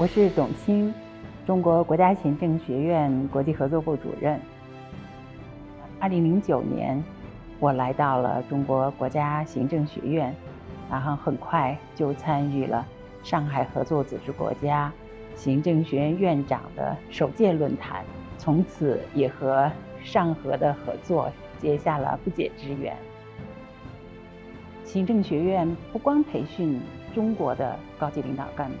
我是董卿，中国国家行政学院国际合作部主任。二零零九年，我来到了中国国家行政学院，然后很快就参与了上海合作组织国家行政学院院长的首届论坛，从此也和上合的合作结下了不解之缘。行政学院不光培训中国的高级领导干部。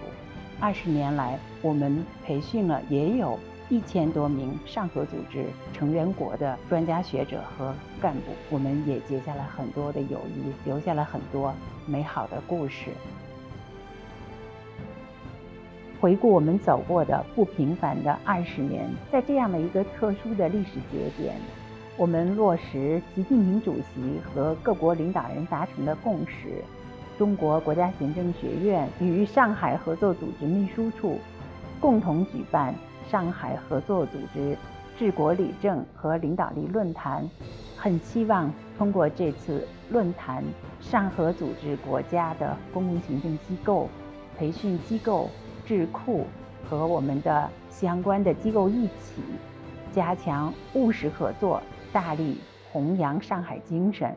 二十年来，我们培训了也有一千多名上合组织成员国的专家学者和干部，我们也结下了很多的友谊，留下了很多美好的故事。回顾我们走过的不平凡的二十年，在这样的一个特殊的历史节点，我们落实习近平主席和各国领导人达成的共识。中国国家行政学院与上海合作组织秘书处共同举办上海合作组织治国理政和领导力论坛，很期望通过这次论坛，上合组织国家的公共行政机构、培训机构、智库和我们的相关的机构一起，加强务实合作，大力弘扬上海精神。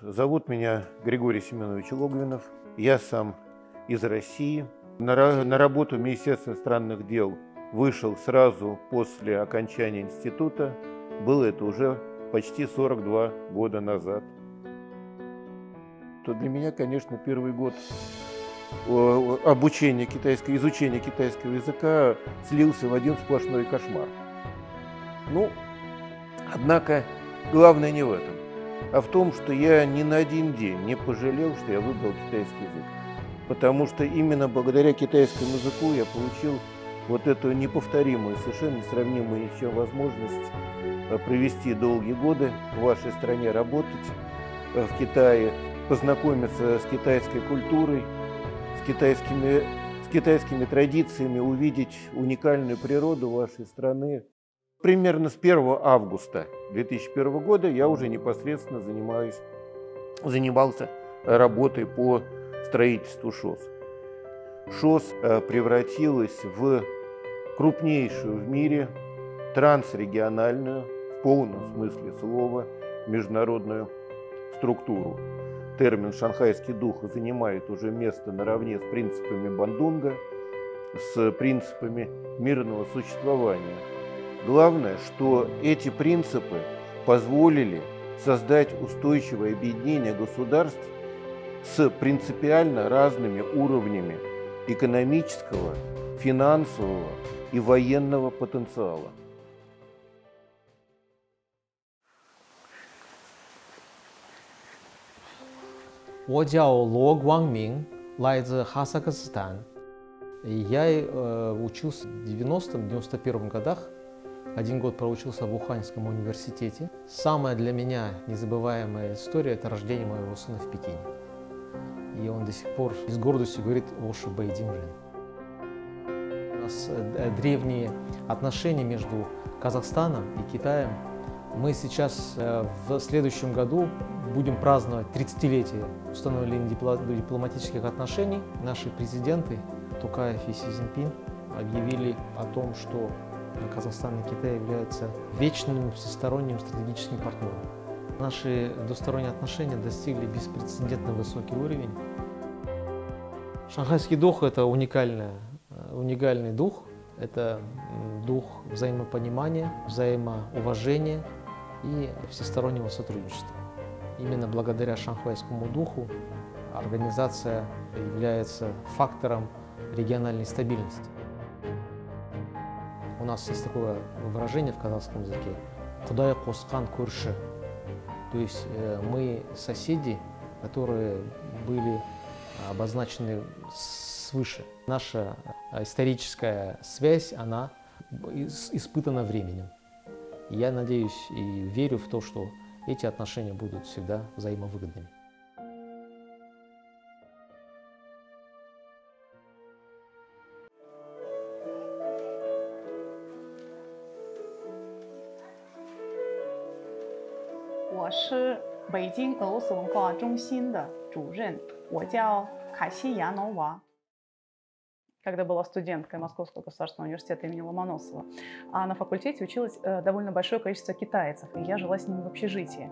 Зовут меня Григорий Семенович Логвинов. Я сам из России. На, на работу в Министерство иностранных дел вышел сразу после окончания института. Было это уже почти 42 года назад. То для меня, конечно, первый год обучения китайского, изучения китайского языка слился в один сплошной кошмар. Ну, однако, главное не в этом а в том, что я ни на один день не пожалел, что я выбрал китайский язык. Потому что именно благодаря китайскому языку я получил вот эту неповторимую, совершенно несравнимую ни с чем возможность э, провести долгие годы в вашей стране, работать э, в Китае, познакомиться с китайской культурой, с китайскими, с китайскими традициями, увидеть уникальную природу вашей страны. Примерно с 1 августа 2001 года я уже непосредственно занимаюсь, занимался работой по строительству ШОС. ШОС э, превратилась в крупнейшую в мире трансрегиональную, в полном смысле слова, международную структуру. Термин «шанхайский дух» занимает уже место наравне с принципами Бандунга, с принципами мирного существования – Главное, что эти принципы позволили создать устойчивое объединение государств с принципиально разными уровнями экономического, финансового и военного потенциала. 我叫罗光明，来自哈萨克斯坦。Я э, учился в 90-91 годах один год проучился в Уханьском университете. Самая для меня незабываемая история – это рождение моего сына в Пекине. И он до сих пор с гордостью говорит «Оша Бэйдимжин». У нас э, древние отношения между Казахстаном и Китаем. Мы сейчас э, в следующем году будем праздновать 30-летие установления дипломатических отношений. Наши президенты Тукаев и Си Цзиньпин объявили о том, что Казахстан и Китай являются вечным всесторонним стратегическим партнером. Наши двусторонние отношения достигли беспрецедентно высокий уровень. Шанхайский дух – это уникальный, уникальный дух. Это дух взаимопонимания, взаимоуважения и всестороннего сотрудничества. Именно благодаря шанхайскому духу организация является фактором региональной стабильности. Нас есть такое выражение в казахском языке «Кудай кускан курши». То есть э, мы соседи, которые были обозначены свыше. Наша э, историческая связь, она испытана временем. Я надеюсь и верю в то, что эти отношения будут всегда взаимовыгодными. 我是北京俄罗斯文化中心的主任，我叫卡西亚诺娃。когда была студенткой Московского государственного университета имени Ломоносова. А на факультете училось э, довольно большое количество китайцев, и я жила с ними в общежитии.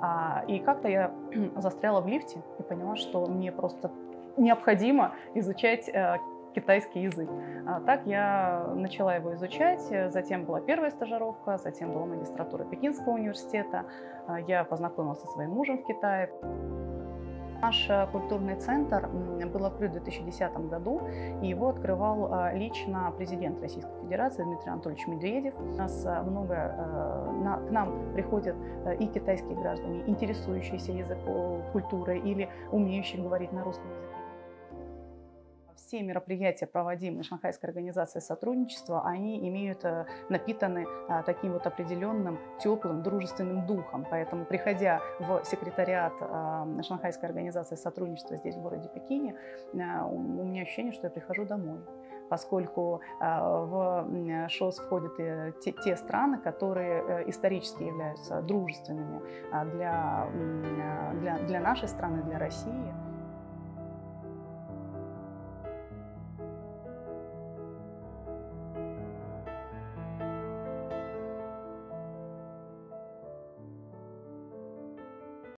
А, и как-то я застряла в лифте и поняла, что мне просто необходимо изучать э, китайский язык. А так я начала его изучать, затем была первая стажировка, затем была магистратура Пекинского университета, а, я познакомилась со своим мужем в Китае. Наш э, культурный центр был открыт в 2010 году, и его открывал э, лично президент Российской Федерации Дмитрий Анатольевич Медведев. У нас э, много, к нам приходят и китайские граждане, интересующиеся языком, культурой или умеющие говорить на русском языке все мероприятия, проводимые Шанхайской организацией сотрудничества, они имеют э, напитаны а, таким вот определенным теплым, дружественным духом. Поэтому, приходя в секретариат а, Шанхайской организации сотрудничества здесь, в городе Пекине, у меня ощущение, что я прихожу домой поскольку в ШОС входят те, те страны, которые э, исторически являются дружественными для, для, для нашей страны, для России.